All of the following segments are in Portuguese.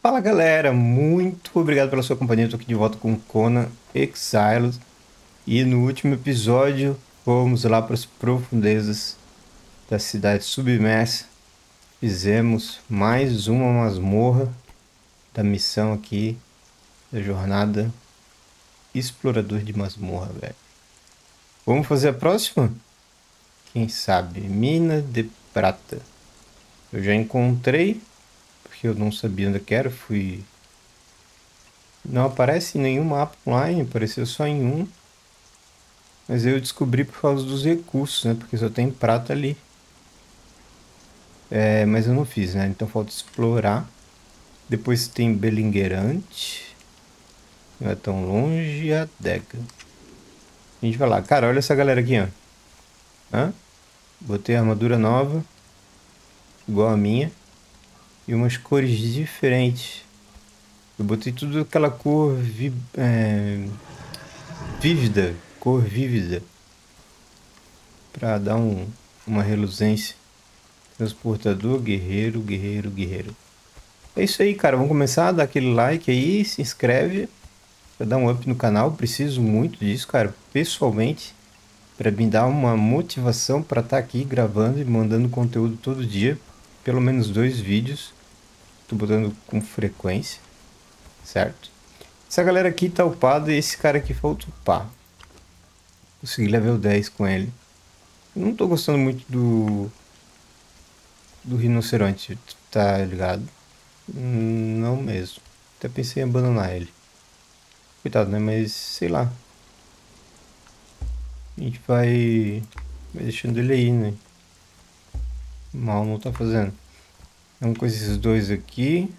Fala galera, muito obrigado pela sua companhia. Estou aqui de volta com Conan Exiles. E no último episódio, fomos lá para as profundezas da cidade submersa. Fizemos mais uma masmorra da missão aqui, da jornada Explorador de Masmorra, velho. Vamos fazer a próxima? Quem sabe? Mina de Prata. Eu já encontrei porque eu não sabia onde era, fui... Não aparece em nenhum mapa online, apareceu só em um. Mas eu descobri por causa dos recursos, né? Porque só tem prata ali. É, mas eu não fiz, né? Então falta explorar. Depois tem Belinguerante. Não é tão longe. E a adega. A gente vai lá. Cara, olha essa galera aqui, ó. Hã? Botei armadura nova. Igual a minha e umas cores diferentes. Eu botei tudo aquela cor vi, é, vívida, cor vívida, para dar um, uma reluzência. Transportador, guerreiro, guerreiro, guerreiro. É isso aí, cara. Vamos começar dar aquele like aí, se inscreve para dar um up no canal. Preciso muito disso, cara, pessoalmente, para me dar uma motivação para estar tá aqui gravando e mandando conteúdo todo dia, pelo menos dois vídeos. Tô botando com frequência, certo? Essa galera aqui tá upada e esse cara aqui falta upar. Consegui level 10 com ele. não tô gostando muito do... Do rinoceronte, tá ligado? Não mesmo. Até pensei em abandonar ele. Coitado, né? Mas, sei lá. A gente vai... Vai deixando ele aí, né? Mal não tá fazendo. Vamos com esses dois aqui.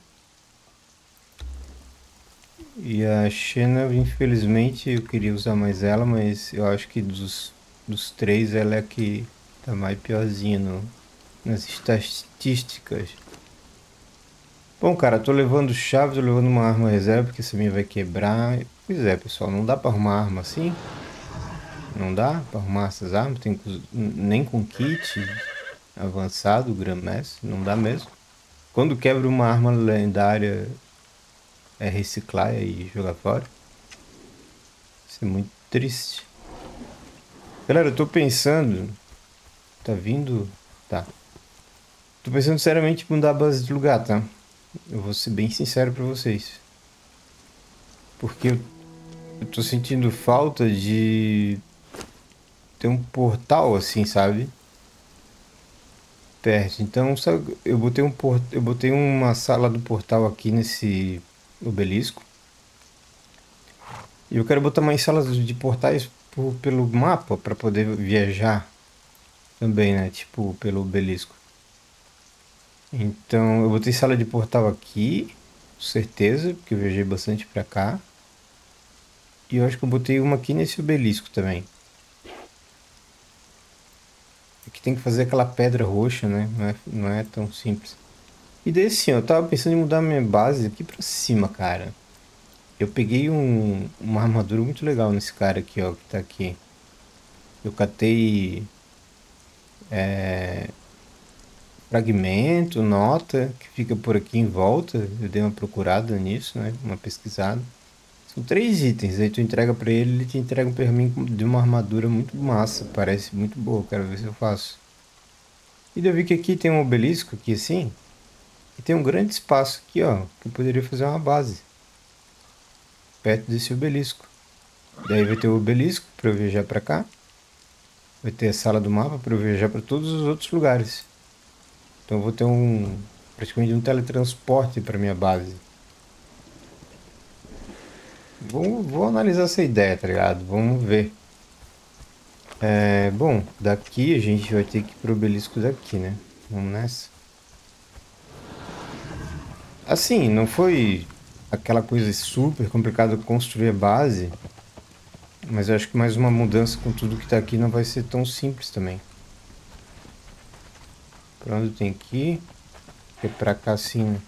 E a Xena, infelizmente, eu queria usar mais ela, mas eu acho que dos, dos três ela é a que tá mais piorzinha no, nas estatísticas. Bom, cara, tô levando chave, tô levando uma arma reserva, porque essa minha vai quebrar. Pois é, pessoal, não dá pra arrumar arma assim? Não dá pra arrumar essas armas? Tem, nem com kit avançado, Grandmaster, não dá mesmo. Quando quebra uma arma lendária, é reciclar e jogar fora. Isso é muito triste. Galera, eu tô pensando... Tá vindo... Tá. Tô pensando seriamente em mudar a base de lugar, tá? Eu vou ser bem sincero pra vocês. Porque eu, tô sentindo falta de... Ter um portal assim, sabe? Então, eu botei um port... eu botei uma sala do portal aqui nesse obelisco. E eu quero botar mais salas de portais por, pelo mapa para poder viajar também, né? Tipo, pelo obelisco. Então, eu botei sala de portal aqui, com certeza, porque eu viajei bastante para cá. E eu acho que eu botei uma aqui nesse obelisco também. É que tem que fazer aquela pedra roxa, né? Não é, não é tão simples. E daí assim, eu tava pensando em mudar minha base aqui pra cima, cara. Eu peguei um, uma armadura muito legal nesse cara aqui, ó, que tá aqui. Eu catei... É, fragmento, nota, que fica por aqui em volta. Eu dei uma procurada nisso, né? Uma pesquisada. São três itens, aí tu entrega pra ele, ele te entrega um pergaminho de uma armadura muito massa, parece muito boa, quero ver se eu faço. E eu vi que aqui tem um obelisco, aqui assim, e tem um grande espaço aqui, ó, que eu poderia fazer uma base. Perto desse obelisco. Daí vai ter o obelisco para eu viajar para cá. Vai ter a sala do mapa para eu viajar para todos os outros lugares. Então eu vou ter um praticamente um teletransporte para minha base. Vou, vou analisar essa ideia, tá ligado? Vamos ver. É, bom, daqui a gente vai ter que ir pro obelisco daqui, né? Vamos nessa. Assim, não foi aquela coisa super complicada construir a base. Mas eu acho que mais uma mudança com tudo que tá aqui não vai ser tão simples também. Pra onde tem que ir? É pra cá sim, né?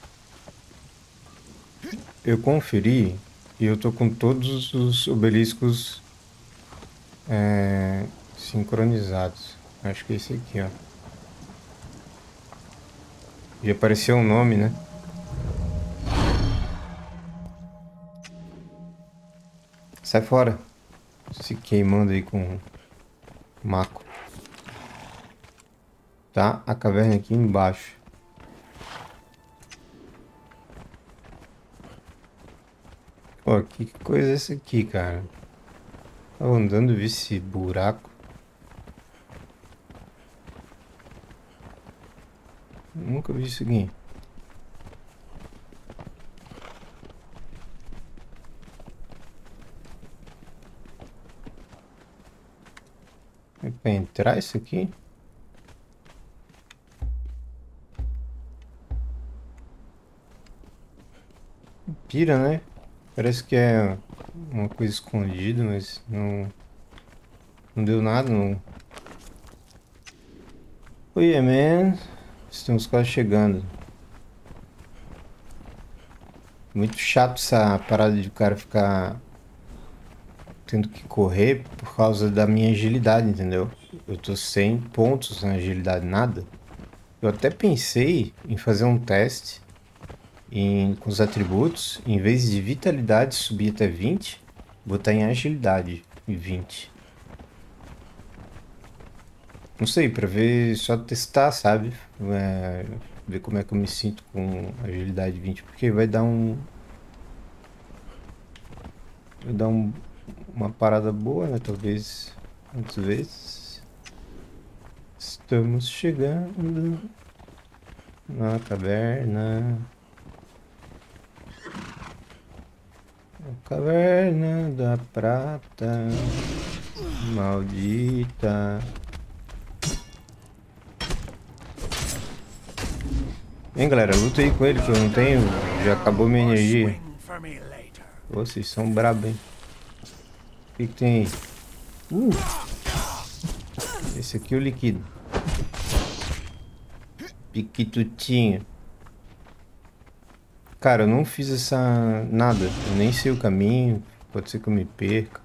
Eu conferi e eu tô com todos os obeliscos é, sincronizados. Acho que é esse aqui, ó. E apareceu um nome, né? Sai fora. Se queimando aí com maco. Tá a caverna aqui embaixo. Pô, que coisa é essa aqui, cara? Tava andando, vi esse buraco. Nunca vi isso aqui. É pra entrar isso aqui? Pira, né? Parece que é uma coisa escondida, mas não... Não deu nada, não. Oi, man. Estamos quase chegando. Muito chato essa parada de o cara ficar tendo que correr por causa da minha agilidade, entendeu? Eu tô sem pontos na agilidade, nada. Eu até pensei em fazer um teste em, com os atributos, em vez de vitalidade subir até 20, botar em agilidade em 20. Não sei, pra ver, só testar, sabe? É, ver como é que eu me sinto com agilidade 20, porque vai dar um... Vai dar um, uma parada boa, né? Talvez, muitas vezes. Estamos chegando na caverna. Caverna da Prata, maldita. Hein, galera, luta aí com ele que eu não tenho, já acabou minha energia. Vocês são brabos, hein? O que, que tem aí? Uh! Esse aqui é o líquido. Piquitutinho. Cara, eu não fiz essa... nada. Eu nem sei o caminho. Pode ser que eu me perca.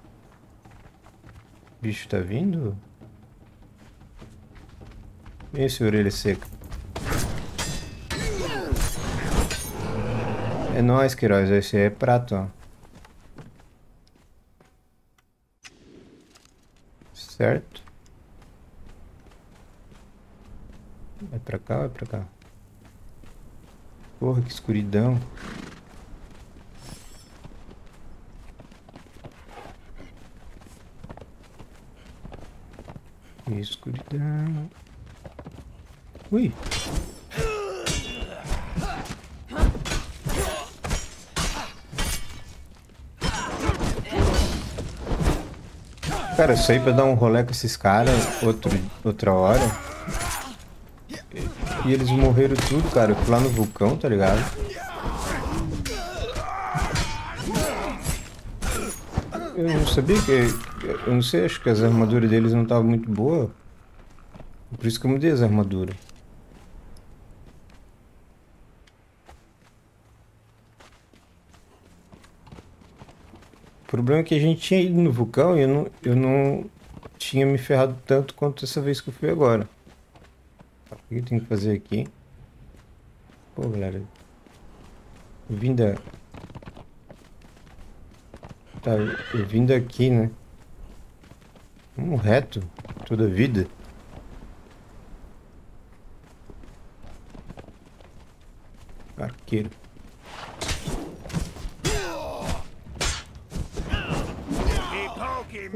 O bicho tá vindo? Esse orelha seca. É nóis, Queiroz. Esse é prato, ó. Certo. Vai pra cá, vai pra cá. Porra, que escuridão. Escuridão. Ui. Cara, eu saí pra dar um rolê com esses caras outro, outra hora. E eles morreram tudo, cara. lá no vulcão, tá ligado? Eu não sabia que... Eu não sei, acho que as armaduras deles não estavam muito boas. Por isso que eu mudei as armaduras. O problema é que a gente tinha ido no vulcão e eu não, eu não tinha me ferrado tanto quanto essa vez que eu fui agora. O que eu tenho que fazer aqui? Pô, galera. Vinda. Tá, vindo aqui, né? Vamos reto. Toda a vida. Arqueiro.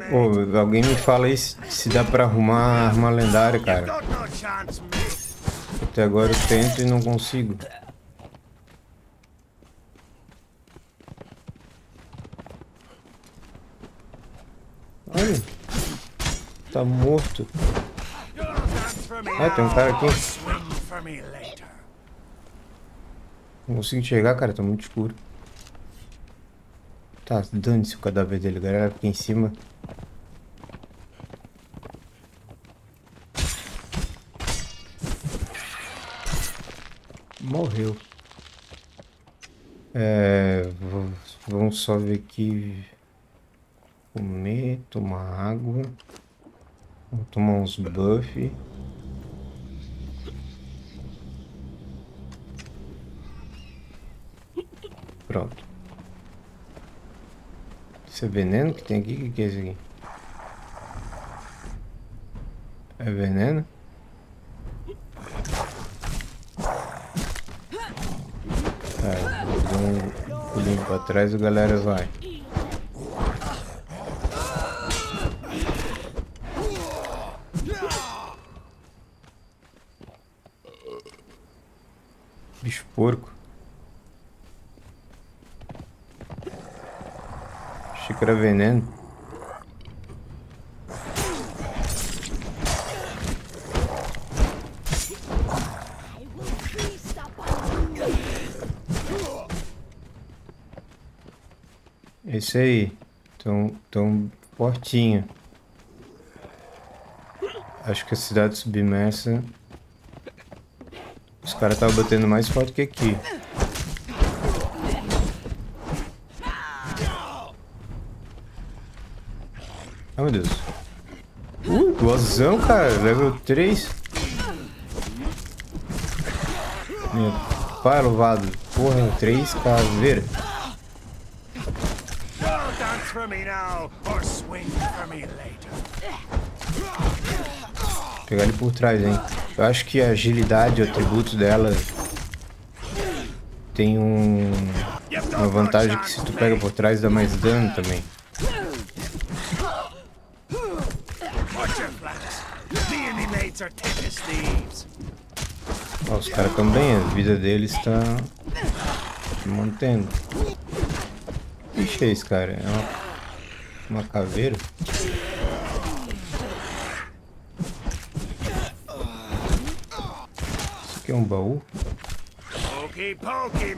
Pô, alguém me fala aí se, se dá pra arrumar arma lendária, cara. Até agora eu tento e não consigo. Olha. Tá morto. Ah, tem um cara aqui. Não consigo enxergar, cara. Tá muito escuro. Tá, dane-se o cadáver dele. Galera aqui em cima. Morreu. É, vamos só ver aqui. Comer, tomar água. Tomar uns buff. Pronto. Isso é veneno que tem aqui? O que é isso aqui? É veneno? Pulinho pra trás a galera vai. Bicho porco. Era veneno. Esse aí. Tão, tão fortinho. Acho que a cidade submersa. Os caras estavam batendo mais forte que aqui. Ai meu Deus. Uh, gozão, cara. Level 3. Meu pai louvado. Porra, 3 caveira. Pegar ele por trás, hein? Eu acho que a agilidade, o atributo dela tem um, uma vantagem que se tu pega por trás dá mais dano também. Ó, os caras também, a vida deles tá se mantendo. Bicho é esse, cara? É uma, uma caveira? Aqui é um baú? Pokey pokey.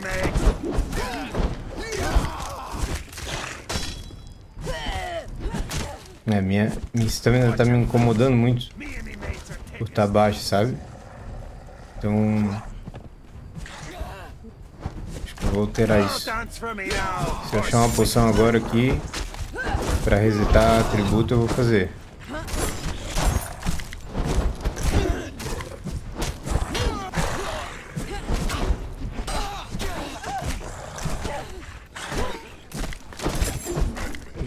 É, minha, minha stamina tá me incomodando muito. Por estar baixo, sabe? Então. Acho que vou alterar isso. Se eu achar uma poção agora aqui pra resetar atributo, eu vou fazer.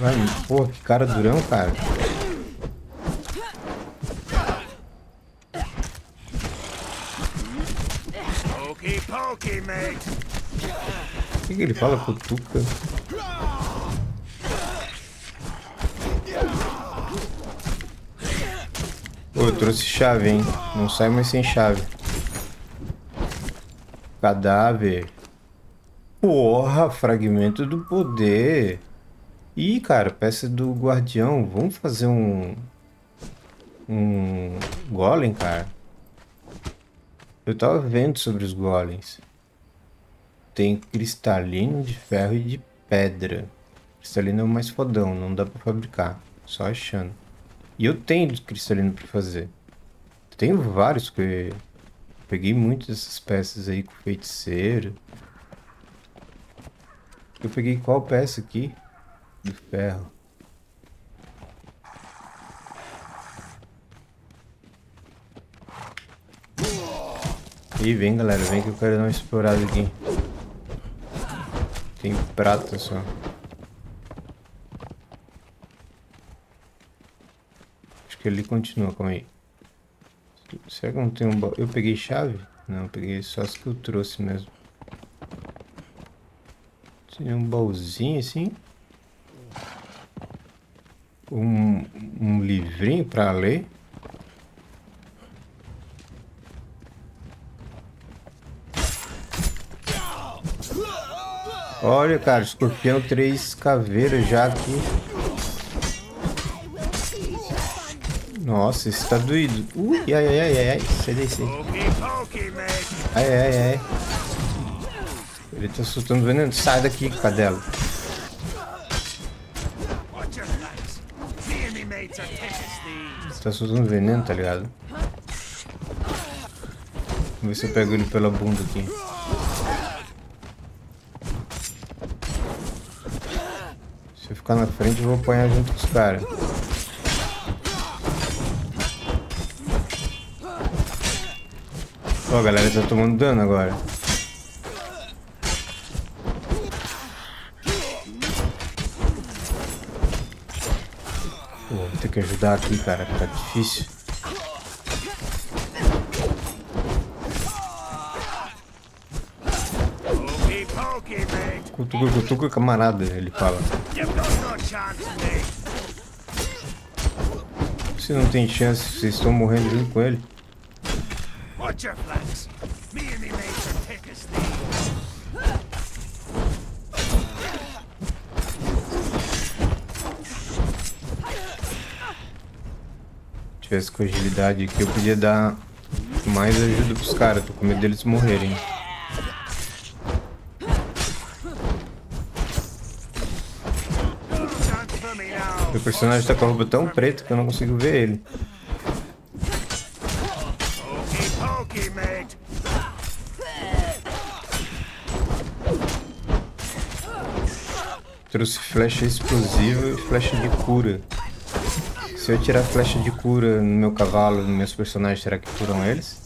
Vai, porra, que cara durão, cara. O que, que ele fala? Cutuca. Pô, eu trouxe chave, hein? Não sai mais sem chave. Cadáver. Porra, fragmento do poder. Ih, cara, peça do guardião. Vamos fazer um... Um... Golem, cara. Eu tava vendo sobre os golems. Tem cristalino de ferro e de pedra. Cristalino é o mais fodão, não dá pra fabricar. Só achando. E eu tenho cristalino pra fazer. Tenho vários que eu peguei muitas dessas peças aí com feiticeiro. Eu peguei qual peça aqui? De ferro. E vem galera, vem que eu quero dar uma explorada aqui. Tem prata só. Acho que ele continua, calma aí. Será que não tem um baú? Eu peguei chave? Não, eu peguei só as que eu trouxe mesmo. Tem um baúzinho assim. Um, um livrinho pra ler. Olha, cara, escorpião três caveiras já aqui. Nossa, esse tá doído. Ui, ai, ai, ai, ai, ai. Sai daí, sai. Ai, ai, ai. Ele tá soltando veneno. Sai daqui, cadela. Tá soltando veneno, tá ligado? Vamos ver se eu pego ele pela bunda aqui. Se eu ficar na frente, eu vou apanhar junto com os caras. Ó, a galera tá tomando dano agora. Que ajudar aqui, cara, que tá difícil. Cutuca, cutuca, camarada, ele fala. Você não tem chance, vocês estão morrendo junto com ele. Tivesse com agilidade aqui, eu podia dar mais ajuda pros caras. Tô com medo deles morrerem. Meu personagem tá com a roupa tão preta que eu não consigo ver ele. Trouxe flecha explosiva e flecha de cura. Se eu tirar flecha de cura no meu cavalo, nos meus personagens, será que curam eles?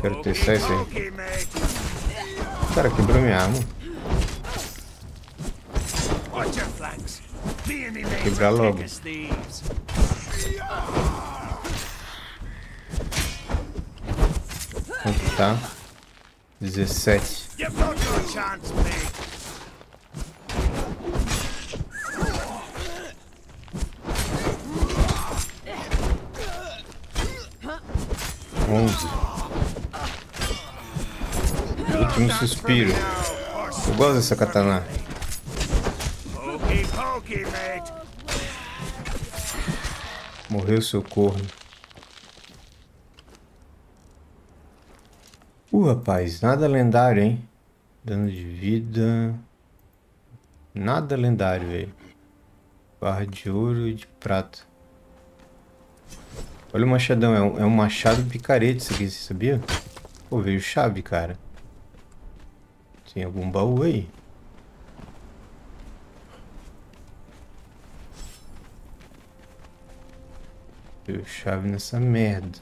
Quero testar isso aí. Cara, quebrou minha arma. Quebrar logo. Quanto tá? 17. Horse. Eu gosto dessa katana. Morreu seu corno. Uh, rapaz, nada lendário, hein? Dano de vida. Nada lendário, velho. Barra de ouro e de prata. Olha o machadão, é um, é um machado picareta isso aqui, você sabia? Pô, veio chave, cara. Tem algum baú aí? Veio chave nessa merda.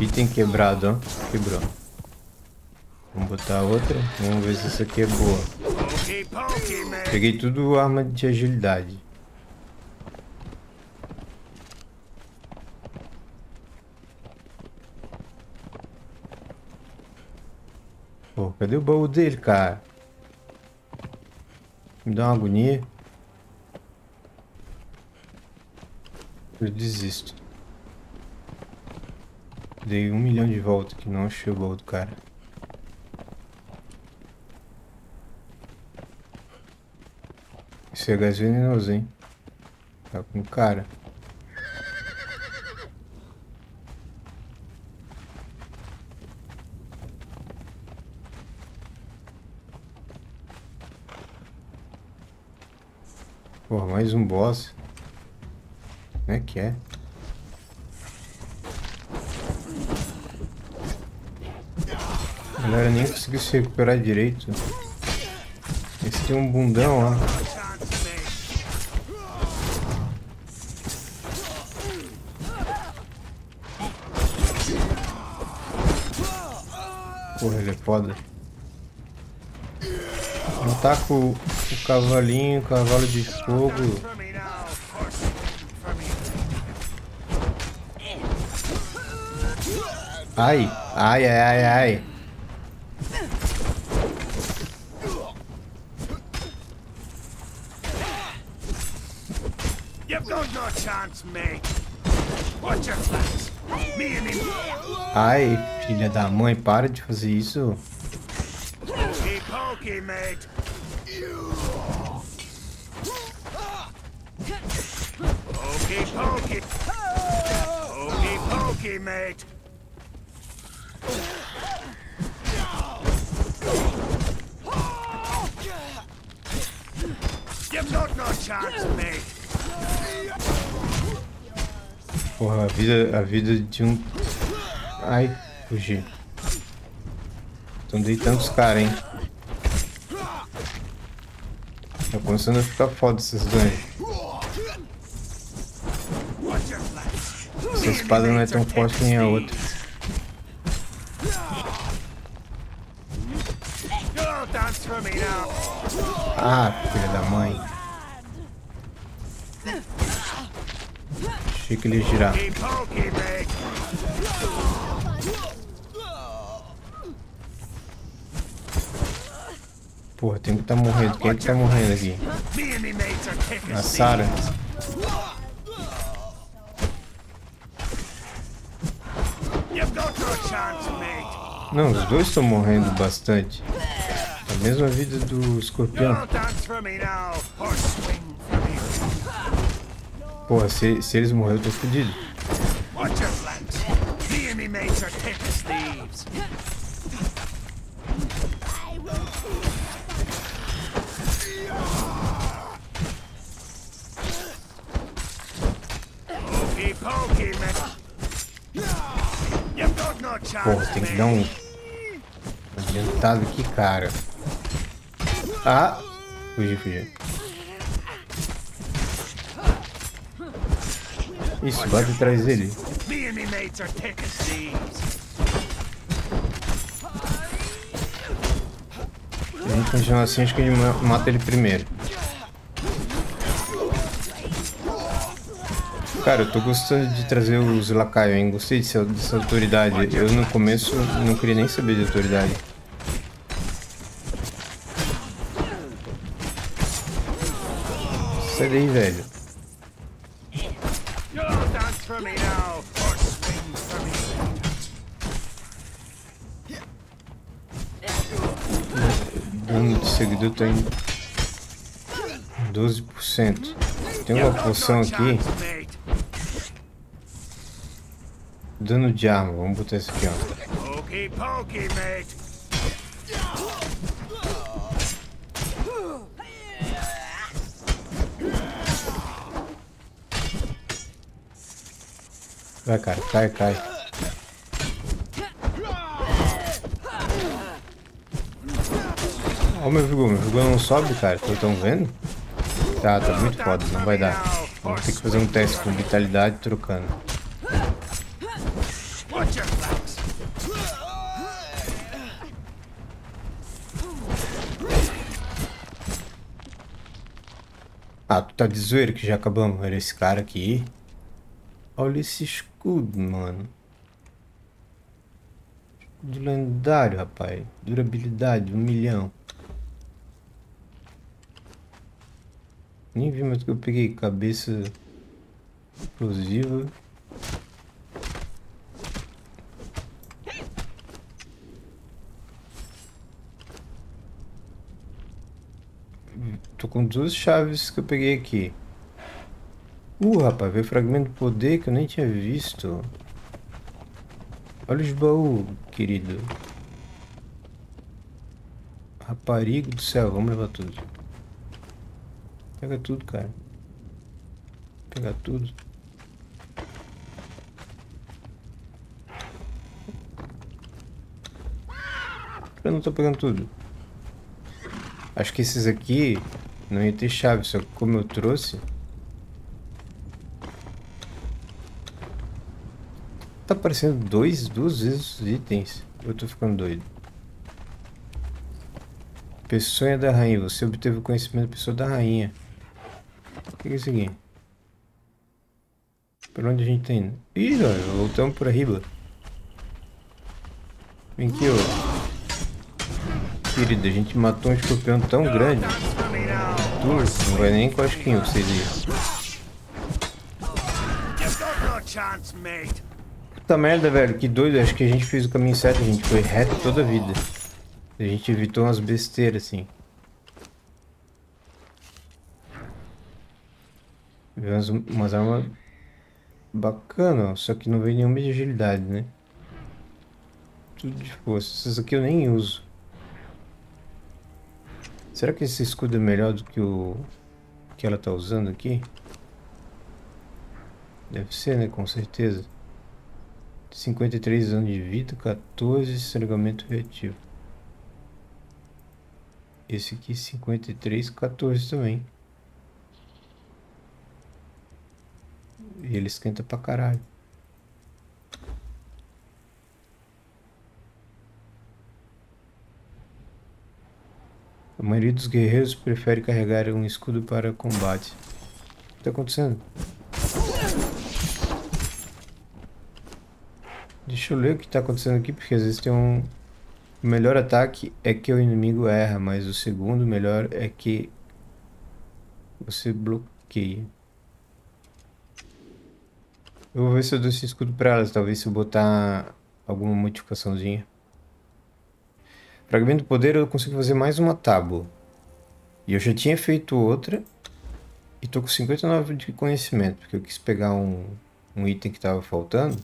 Item quebrado, ó. Quebrou. Vamos botar outra. Vamos ver se essa aqui é boa. Peguei tudo arma de agilidade. Pô, cadê o baú dele, cara? Me dá uma agonia. Eu desisto. Dei um milhão de volta que não achei o baú do cara. Esse é venenoso, hein? Tá com cara. Porra, mais um boss. Como é que é? A galera nem conseguiu se recuperar direito. Esse tem um bundão, ó. Porra, ele é foda. Não tá com o cavalinho, cavalo de fogo. Ai, ai, ai, ai, ai. Ai, filha da mãe, para de fazer isso. Porra, a vida, a vida de um. Ai, fugi. Estão deitando os caras, hein? Tá começando a ficar foda esses ganhos. Essa espada não é tão forte nem a outra. Ah, filha da mãe. Achei que ele ia girar. Tem que tá morrendo. Quem é que tá morrendo aqui? A Sarah. Não, os dois estão morrendo bastante. A mesma vida do escorpião. Porra, se, se eles morrerem, eu tô fudido. Cara. Ah! Fugi, fugi. Isso, bate atrás dele. Se a gente continuar assim, acho que a gente ma- mata ele primeiro. Cara, eu tô gostando de trazer os lacaios, hein? Gostei dessa, dessa autoridade. Eu no começo não queria nem saber de autoridade. Sai daí, velho. Dano de seguidor tá em 12%. Tem uma poção aqui. Dano de arma. Vamos botar esse aqui, ó. Vai, cara. Cai, cai. Ó, meu vigor. Meu vigor não sobe, cara. Vocês estão vendo? Tá, tá muito foda. Não vai dar. Vamos ter que fazer um teste com vitalidade trocando. Ah, tu tá de zoeira que já acabamos. Era esse cara aqui. Olha esse escudo, mano. Escudo lendário, rapaz. Durabilidade, um milhão. Nem vi mais o que eu peguei. Cabeça explosiva. Tô com duas chaves que eu peguei aqui. Uh, rapaz, veio fragmento de poder que eu nem tinha visto. Olha os baús, querido. Raparigo do céu, vamos levar tudo. Pega tudo, cara. Pega tudo. Eu não tô pegando tudo. Acho que esses aqui não ia ter chave, só que como eu trouxe. Tá aparecendo dois, duas vezes os itens. Eu tô ficando doido. Peçonha da rainha. Você obteve o conhecimento da pessoa da rainha. O que é isso aqui? Pra onde a gente tá indo? Ih, ó, voltamos por arriba. Vem aqui, ó. Querido, a gente matou um escorpião tão grande. Tu não vai nem cosquinho pra vocês aí. Puta merda, velho, que doido. Acho que a gente fez o caminho certo, a gente foi reto toda a vida. A gente evitou umas besteiras assim. Veio umas, armas bacanas, só que não veio nenhuma de agilidade, né? Tudo de força. Essas aqui eu nem uso. Será que esse escudo é melhor do que o que ela tá usando aqui? Deve ser, né? Com certeza. 53 anos de vida, 14 estragamento reativo. Esse aqui 53, 14 também. E ele esquenta pra caralho. A maioria dos guerreiros prefere carregar um escudo para combate. O que está acontecendo? Deixa eu ler o que está acontecendo aqui, porque às vezes tem um... O melhor ataque é que o inimigo erra, mas o segundo melhor é que você bloqueia. Eu vou ver se eu dou esse escudo pra elas, talvez se eu botar alguma modificaçãozinha. Fragmento do poder eu consigo fazer mais uma tábua. E eu já tinha feito outra. E tô com 59 de conhecimento, porque eu quis pegar um, um item que tava faltando.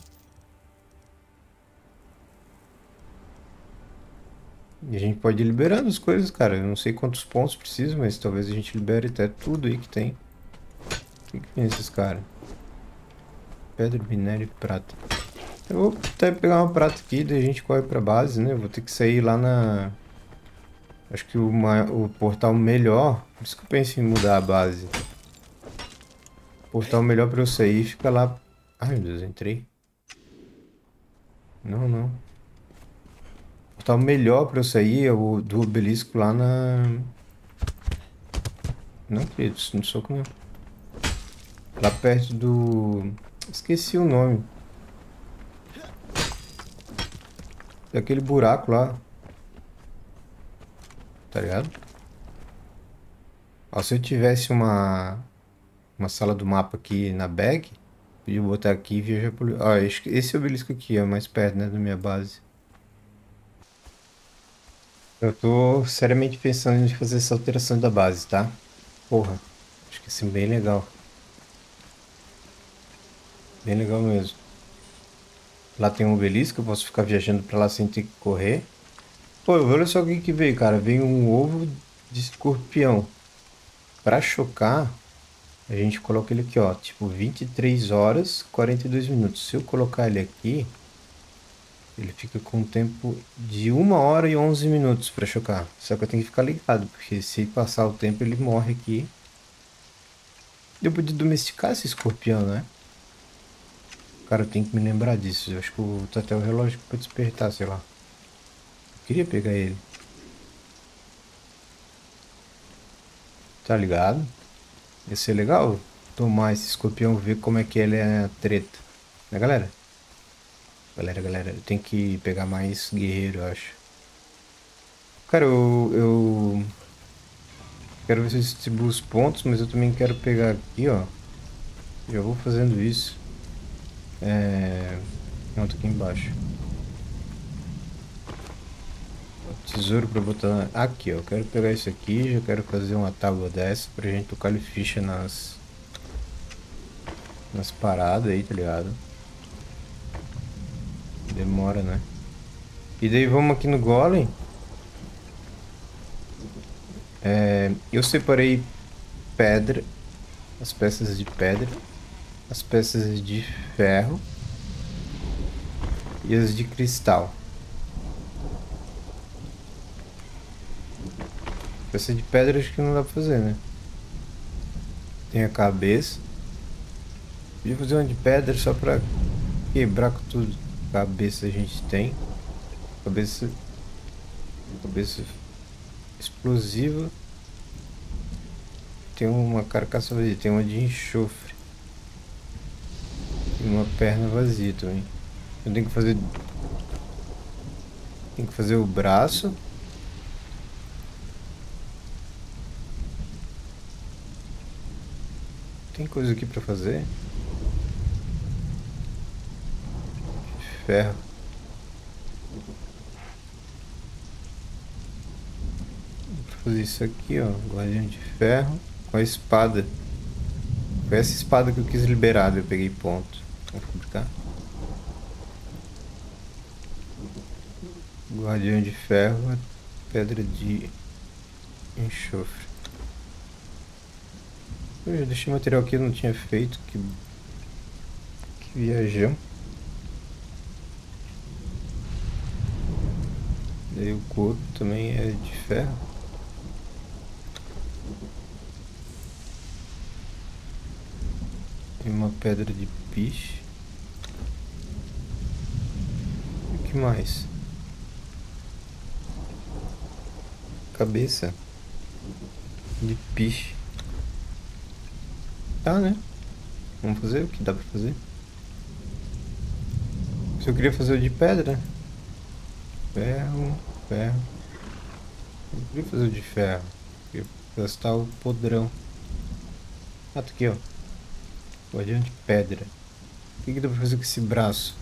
E a gente pode ir liberando as coisas, cara. Eu não sei quantos pontos precisa, mas talvez a gente libere até tudo aí que tem. O que, que tem esses caras? Pedra, minério e prata. Eu vou até pegar uma prata aqui, daí a gente corre pra base, né? Eu vou ter que sair lá na... Acho que o, o portal melhor... Por isso que eu penso em mudar a base. O portal melhor pra eu sair fica lá... Ai, meu Deus, entrei. Não, não portal melhor pra eu sair é o do obelisco lá na... Não, querido, não soco não. Lá perto do... Esqueci o nome. Daquele buraco lá. Tá ligado? Ó, se eu tivesse uma... Uma sala do mapa aqui na bag... Podia botar aqui e viajar por... Ó, esse obelisco aqui é mais perto, né, da minha base. Eu tô seriamente pensando em fazer essa alteração da base, tá? Porra, acho que assim bem legal. Bem legal mesmo. Lá tem um obelisco, eu posso ficar viajando pra lá sem ter que correr. Pô, olha só o que que veio, cara. Veio um ovo de escorpião. Pra chocar, a gente coloca ele aqui, ó. Tipo, 23 horas, 42 minutos. Se eu colocar ele aqui... Ele fica com um tempo de 1 hora e 11 minutos para chocar. Só que eu tenho que ficar ligado, porque se passar o tempo ele morre aqui. Eu podia domesticar esse escorpião, né? Cara, eu tenho que me lembrar disso. Eu acho que o até o relógio para despertar, sei lá. Eu queria pegar ele. Tá ligado? Ia ser legal tomar esse escorpião, ver como é que ele é a treta. Né, galera? Galera, galera, tenho que pegar mais guerreiro, eu acho. Cara, eu, eu quero ver se eu distribuo os pontos, mas eu também quero pegar aqui, ó. Já vou fazendo isso. É... Não, aqui embaixo. Tesouro pra botar... Aqui, ó. Eu quero pegar isso aqui, já quero fazer uma tábua dessa pra gente tocar ficha nas... Nas paradas aí, tá ligado? Demora, né? E daí vamos aqui no Golem. É, eu separei pedra, as peças de pedra, as peças de ferro e as de cristal. Peça de pedra acho que não dá pra fazer, né? Tem a cabeça. Podia fazer uma de pedra só pra quebrar com tudo cabeça a gente tem. Cabeça. Cabeça explosiva. Tem uma carcaça vazia, tem uma de enxofre. E uma perna vazia também. Eu tenho que fazer. Tem que fazer o braço. Tem coisa aqui pra fazer? Ferro. Vou fazer isso aqui, ó. Guardião de ferro com a espada. Foi essa espada que eu quis liberar, eu peguei ponto. Vamos fabricar. Guardião de ferro, pedra de enxofre. Eu já deixei material que eu não tinha feito, que, que. Daí o couro também é de ferro. Tem uma pedra de piche. E o que mais? Cabeça. De piche. Tá, né? Vamos fazer o que dá pra fazer. Se eu queria fazer o de pedra. Ferro, ferro. Eu queria fazer o de ferro. Eu gastar o podrão. Ah, tá aqui, ó. Guardião de pedra. O que, que dá pra fazer com esse braço?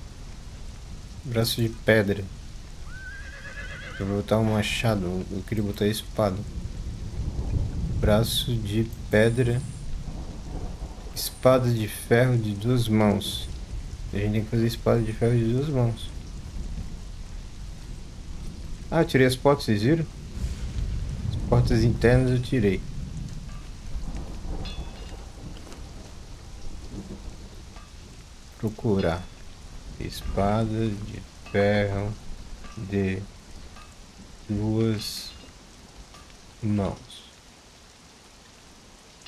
Braço de pedra. Eu vou botar um machado. Eu queria botar espada. Braço de pedra. Espada de ferro de duas mãos. A gente tem que fazer espada de ferro de duas mãos. Ah, eu tirei as portas, vocês viram? As portas internas eu tirei. Procurar. Espada de ferro de duas mãos.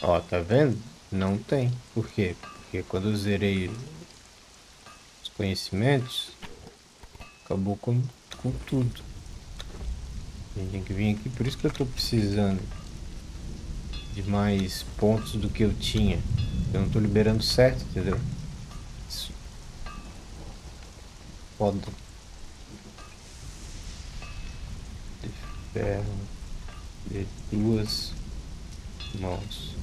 Ó, tá vendo? Não tem. Por quê? Porque quando eu zerei os conhecimentos, acabou com, com tudo. Gente tem que vir aqui, por isso que eu tô precisando de mais pontos do que eu tinha. Eu não tô liberando certo, entendeu? Isso. Foda. De ferro. De duas mãos.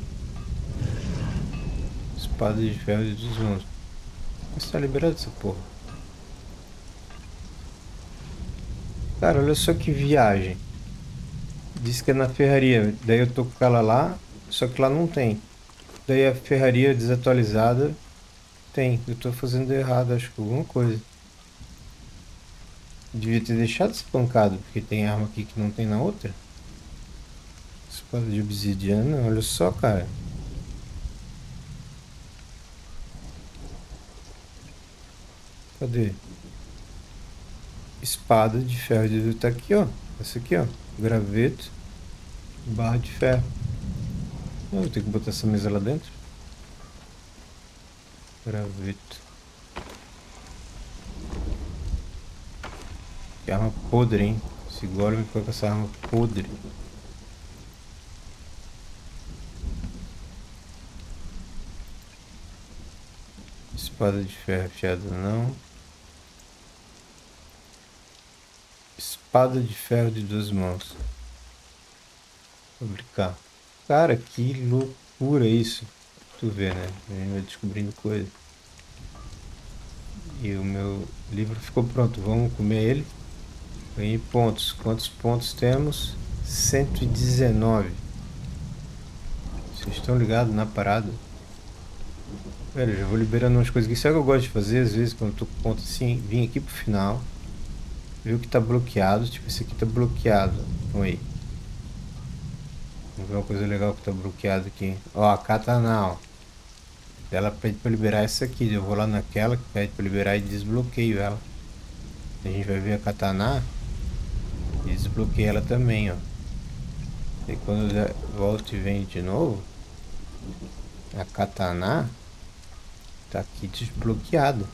Espada de ferro de duas mãos. Mas tá liberado essa porra. Cara, olha só que viagem. Diz que é na ferraria. Daí eu tô com ela lá, só que lá não tem. Daí a ferraria desatualizada tem. Eu tô fazendo errado, acho que alguma coisa. Devia ter deixado espancado, porque tem arma aqui que não tem na outra. Espada de obsidiana, olha só, cara. Cadê? Espada de ferro de tá aqui, ó. Essa aqui, ó. Graveto. Barra de ferro. Eu vou ter que botar essa mesa lá dentro. Graveto. Que arma podre, hein? Esse golem foi com essa arma podre. Espada de ferro afiada não. Espada de ferro de duas mãos. Fabricar. Cara, que loucura isso. Tu vê, né? A descobrindo coisa. E o meu livro ficou pronto. Vamos comer ele. Ganhei pontos. Quantos pontos temos? 119. Vocês estão ligados na parada? Velho, já vou liberando umas coisas aqui. Sabe o que eu gosto de fazer? Às vezes, quando eu tô com ponto assim, vim aqui pro final. O que tá bloqueado. Tipo, esse aqui tá bloqueado. Vamos aí. Vamos ver uma coisa legal que tá bloqueado aqui. Ó, a katana, ó. Ela pede pra liberar essa aqui. Eu vou lá naquela que pede pra liberar e desbloqueio ela. A gente vai ver a katana. E desbloqueio ela também, ó. E quando eu volto e venho de novo. A katana tá aqui desbloqueado.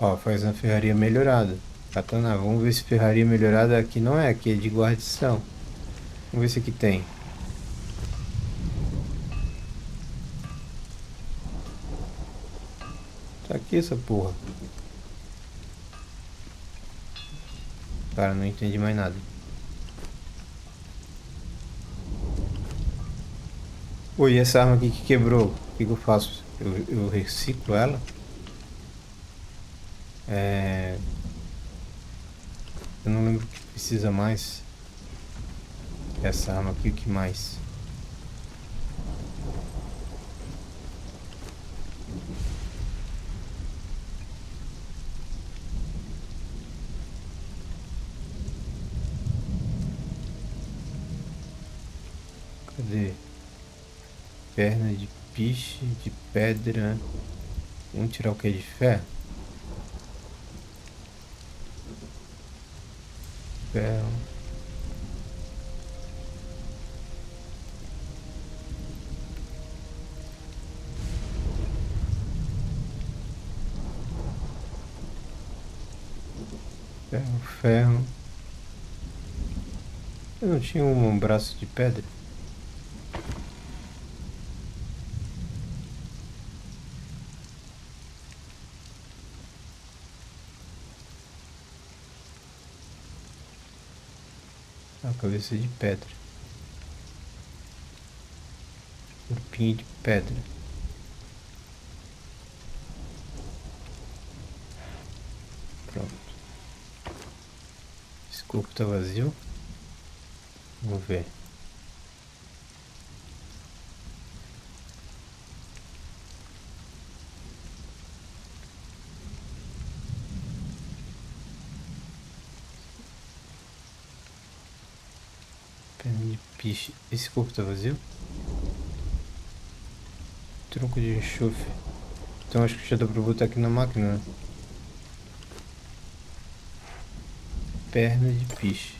Ó, faz uma ferraria melhorada. Katana, vamos ver se ferraria melhorada aqui não é, aqui é de guardição. Vamos ver se aqui tem. Tá aqui essa porra. Cara, não entendi mais nada. Oi, essa arma aqui que quebrou, o que, que eu faço? Eu, eu reciclo ela? É... Eu não lembro o que precisa mais. Essa arma aqui, o que mais? Cadê? Perna de piche, de pedra. Vamos tirar o que é de ferro? Ferro. Ferro, ferro. Eu não tinha um braço de pedra? A cabeça de pedra. Corpinho de pedra. Pronto. Esse corpo tá vazio. Vamos ver. Perna de piche. Esse corpo tá vazio? Tronco de enxofre. Então acho que já dá pra botar aqui na máquina, né? Perna de piche.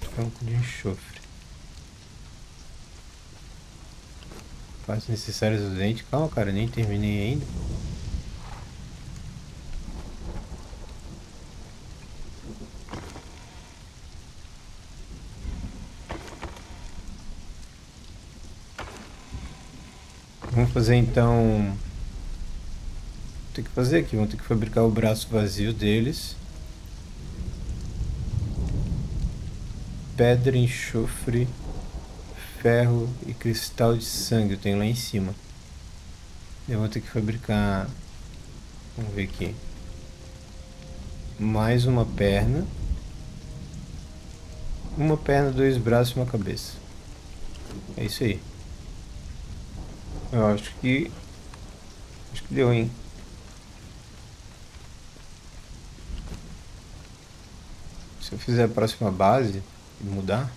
Tronco de enxofre. Partes necessárias do dente. Calma, cara, nem terminei ainda. Vamos fazer então. Tem que fazer aqui, vamos ter que fabricar o braço vazio deles. Pedra, enxofre, ferro e cristal de sangue eu tenho lá em cima. Eu vou ter que fabricar. Vamos ver aqui. Mais uma perna. Uma perna, dois braços e uma cabeça. É isso aí. Eu acho que. Acho que deu, hein? Se eu fizer a próxima base e mudar,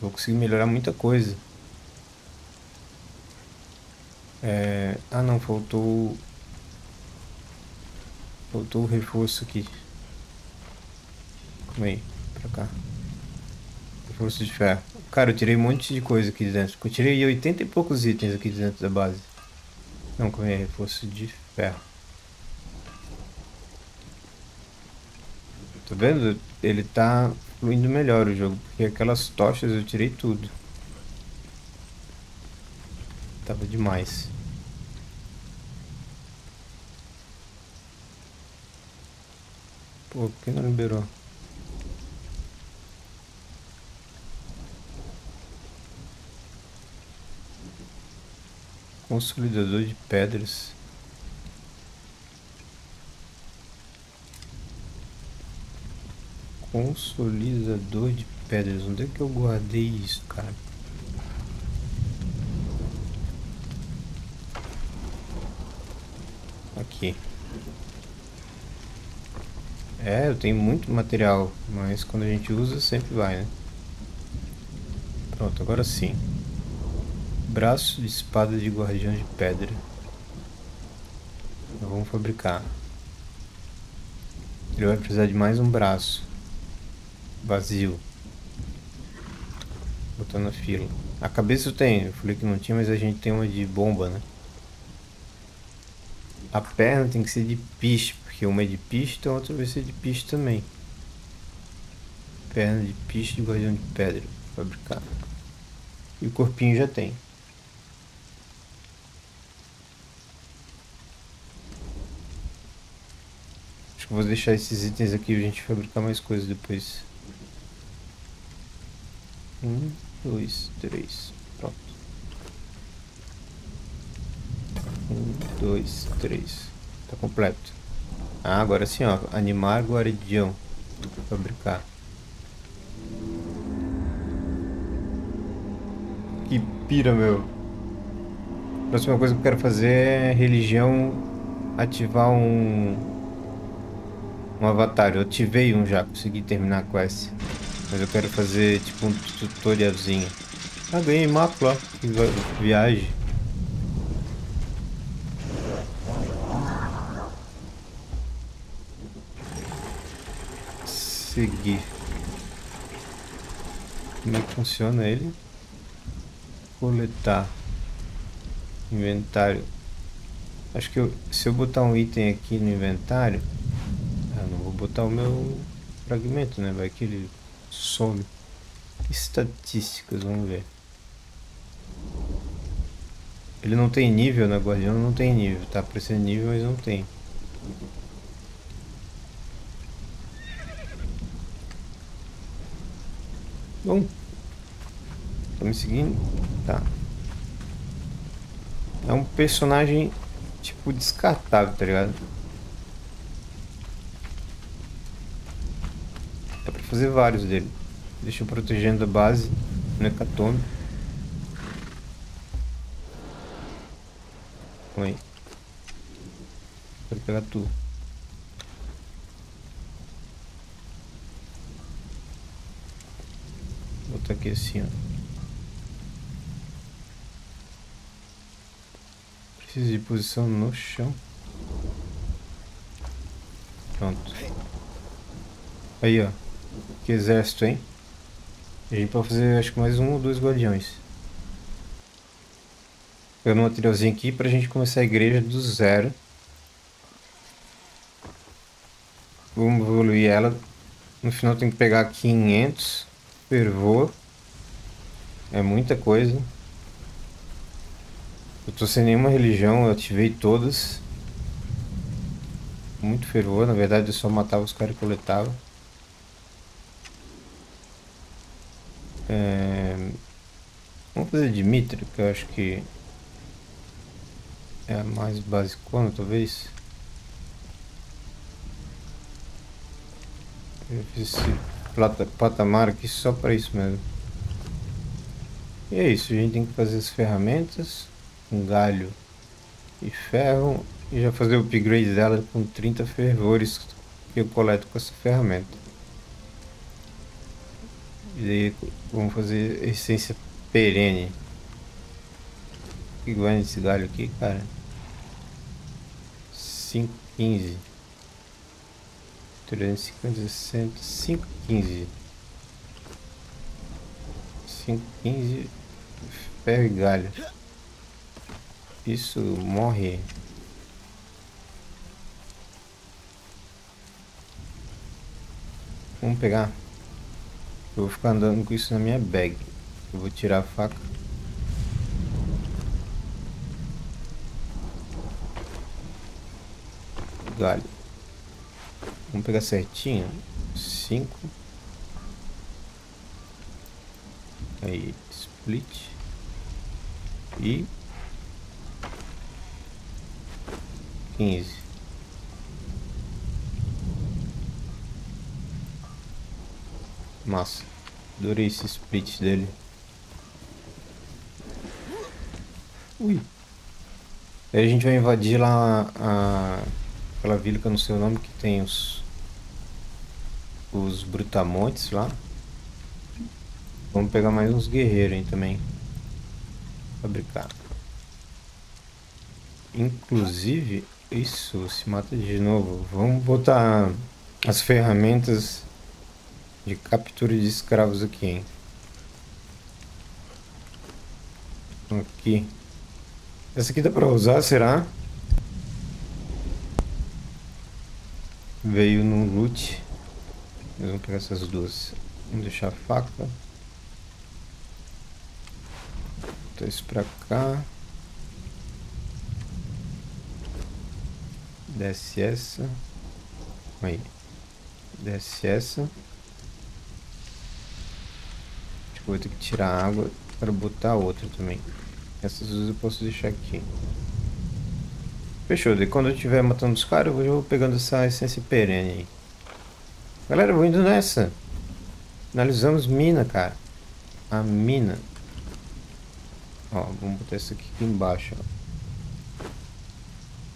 vou conseguir melhorar muita coisa. É... Ah não, faltou. Faltou o reforço aqui. Calma aí, pra cá. Reforço de ferro. Cara, eu tirei um monte de coisa aqui de dentro. Eu tirei 80 e poucos itens aqui de dentro da base. Não, calma aí, reforço de ferro. Tá vendo? Ele tá fluindo melhor o jogo, porque aquelas tochas eu tirei tudo. Tava demais. Pô, por que não liberou? Consolidador de pedras. Consolidador de pedras. Onde é que eu guardei isso, cara? Aqui. É, eu tenho muito material, mas quando a gente usa sempre vai, né? Pronto, agora sim. Braço de espada de guardião de pedra. Vamos fabricar. Ele vai precisar de mais um braço. Vazio. Botando na fila. A cabeça eu tenho. Eu falei que não tinha, mas a gente tem uma de bomba, né? A perna tem que ser de piche, porque uma é de então a outra vai ser de piche também. Perna de piche de guardião de pedra. Fabricar. E o corpinho já tem. Acho que vou deixar esses itens aqui e a gente fabricar mais coisas depois. Um, dois, três. Pronto. Um, dois, três. Tá completo. Ah, agora sim, ó. Animar guardião. Fabricar. Que pira, meu. Próxima coisa que eu quero fazer é religião ativar um um avatar. Eu ativei um já, consegui terminar a quest. Mas eu quero fazer tipo um tutorialzinho. Ah, ganhei mapa lá. Viagem. Seguir. Como é que funciona ele? Coletar. Inventário. Acho que eu, se eu botar um item aqui no inventário, botar o meu fragmento, né? Vai que ele some. Estatísticas, vamos ver. Ele não tem nível na Guardião, não tem nível. Tá aparecendo nível, mas não tem. Bom. Tá me seguindo? Tá. É um personagem, tipo, descartável, tá ligado? Dá pra fazer vários dele. Deixa eu protegendo a base no Hecatombe. Calma aí. Quero pegar tudo. Vou botar aqui assim, ó. Preciso de posição no chão. Pronto. Aí, ó. Que exército, hein? A gente pode fazer acho que mais um ou dois guardiões. Pegando um materialzinho aqui pra gente começar a igreja do zero. Vamos evoluir ela. No final tem que pegar 500 fervor. É muita coisa. Eu tô sem nenhuma religião, eu ativei todas. Muito fervor, na verdade eu só matava os caras que coletava. É... Vamos fazer Dimitri, que eu acho que é a mais basicona, talvez. Eu fiz esse plata, patamar aqui só para isso mesmo. E é isso, a gente tem que fazer as ferramentas, um galho e ferro, e já fazer o upgrade dela com 30 fervores que eu coleto com essa ferramenta. E daí vamos fazer essência perene. Que ganha esse galho aqui, cara? 5,15 350, 60, 5,15 5,15 ferro e galho. Isso morre. Vamos pegar eu vou ficar andando com isso na minha bag. Eu vou tirar a faca. Galho. Vamos pegar certinho. Cinco. Aí, split. E... Quinze. Massa. Adorei esse split dele. Ui. Aí a gente vai invadir lá a, aquela vila que eu não sei o nome, que tem os os brutamontes lá. Vamos pegar mais uns guerreiros aí também. Fabricar. Inclusive, isso se mata de novo. Vamos botar as ferramentas de captura de escravos aqui, hein? Aqui. Essa aqui dá pra usar, será? Veio no loot. Nós vamos pegar essas duas. Vamos deixar a faca. Botar isso pra cá. Desce essa. Aí. Desce essa. Vou ter que tirar água para botar outra também. Essas duas eu posso deixar aqui. Fechou. E quando eu estiver matando os caras, eu vou pegando essa essência perene aí. Galera, eu vou indo nessa. Finalizamos mina, cara. A mina. Ó, vamos botar isso aqui, aqui embaixo. Ó.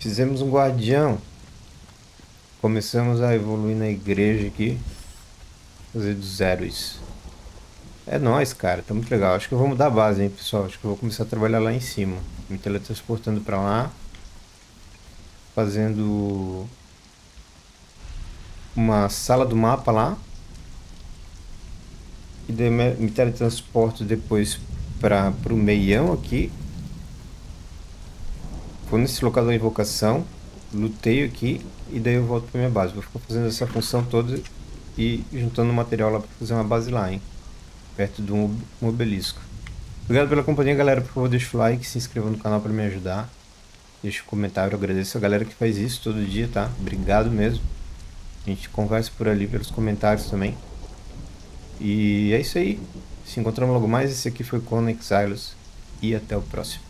Fizemos um guardião. Começamos a evoluir na igreja aqui. Fazer do zero isso. É nóis, cara. Tá muito legal. Acho que eu vou mudar a base, hein, pessoal. Acho que eu vou começar a trabalhar lá em cima. Me teletransportando pra lá. Fazendo... Uma sala do mapa lá. E daí me teletransporto depois para o meião aqui. Vou nesse local da invocação. Luteio aqui. E daí eu volto pra minha base. Vou ficar fazendo essa função toda e juntando material lá para fazer uma base lá, hein? Perto de um obelisco. Obrigado pela companhia, galera. Por favor, deixa o like, se inscreva no canal para me ajudar. Deixa um comentário, eu agradeço a galera que faz isso todo dia, tá? Obrigado mesmo. A gente conversa por ali pelos comentários também. E é isso aí. Se encontramos logo mais. Esse aqui foi o Conan Exiles. E até o próximo.